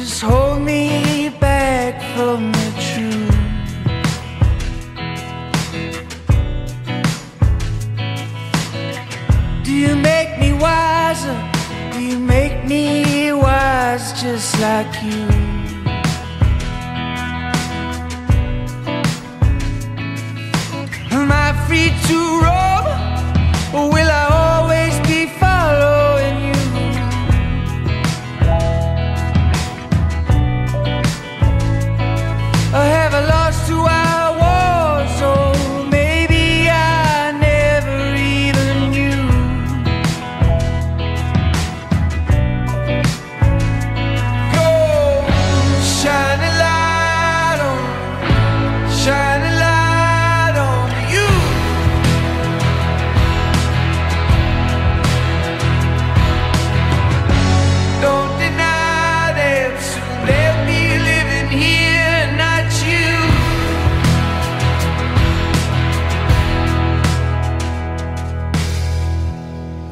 just hold me back from the truth Do you make me wiser? Do you make me wise just like you? Am I free to roam?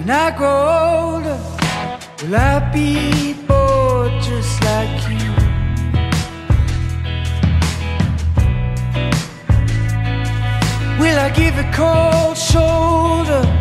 When I grow older, will I be bored just like you? Will I give a cold shoulder?